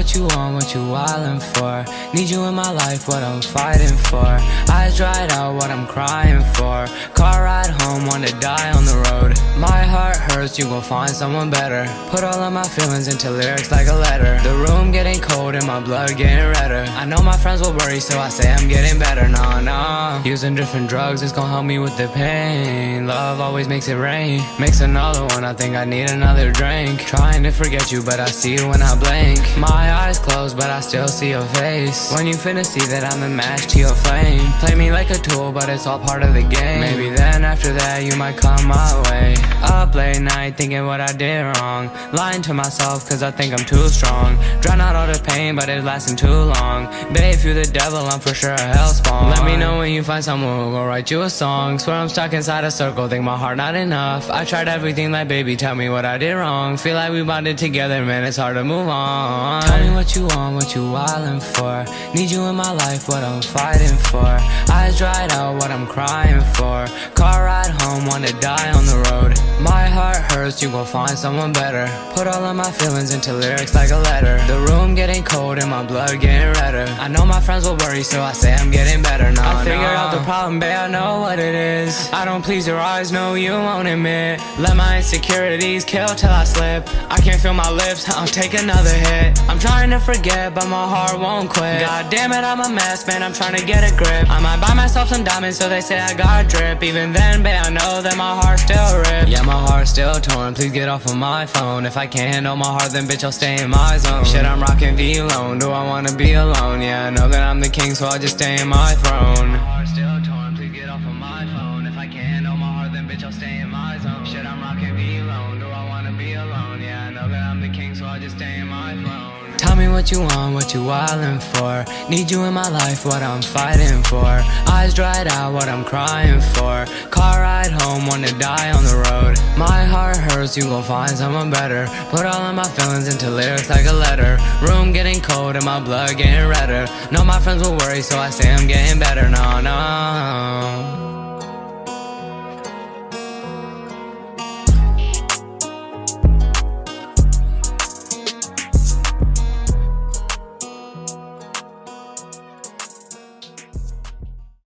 what you want, what you wildin' for. Need you in my life, what I'm fighting for. Eyes dried out, what I'm crying for. Car ride home, wanna die on the road. My heart hurts, you gon' find someone better. Put all of my feelings into lyrics like a letter. The room getting cold and my blood getting redder. I know my friends will worry, so I say I'm getting better. Nah, nah. Using different drugs is gon' help me with the pain. Love always makes it rain. Makes another one, I think I need another drink. Trying to forget you, but I see you when I blink. My eyes closed, but I still see your face. When you finna see that I'm a match to your flame. Play me like a tool, but it's all part of the game. Maybe then after that, you might come my way. Up late night, thinking what I did wrong. Lying to myself, cause I think I'm too strong. Drown out all the pain, but it's lasting too long. Babe, if you're the devil, I'm for sure a hellspawn. Let me know when you find someone who gon' write you a song. Swear I'm stuck inside a circle, think my heart not enough. I tried everything, like baby, tell me what I did wrong. Feel like we bonded together, man, it's hard to move on. Tell me what you want, what you wildin' for. Need you in my life, what I'm fighting for. Eyes dried out, what I'm crying for. Car ride home, wanna die on the road. Hurts, you gon' find someone better. Put all of my feelings into lyrics like a letter. The room getting cold and my blood getting redder. I know my friends will worry, so I say I'm getting better now. I figured out the problem, babe, I know what it is. I don't please your eyes, no, you won't admit. Let my insecurities kill till I slip. I can't feel my lips, I'll take another hit. I'm trying to forget, but my heart won't quit. God damn it, I'm a mess, man, I'm trying to get a grip. I might some diamonds, so they say I got drip. Even then, babe, I know that my heart still ripped. Yeah, my heart's still torn, please get off of my phone. If I can't handle my heart, then bitch, I'll stay in my zone. Shit, I'm rocking Vlone, do I wanna be alone? Yeah, I know that I'm the king, so I'll just stay in my throne. My heart's still torn, please get off of my phone. If I can't my heart, then bitch, I'll stay in my zone. Shit, I'm rocking Vlone, wanna be alone? Yeah, I know that I'm the king, so I'll just stay in my throne. Tell me what you want, what you wildin' for. Need you in my life, what I'm fighting for. Eyes dried out, what I'm crying for. Car ride home, wanna die on the road. My heart hurts, you gon' find someone better. Put all of my feelings into lyrics like a letter. Room getting cold and my blood getting redder. Know my friends will worry, so I say I'm getting better. No, no.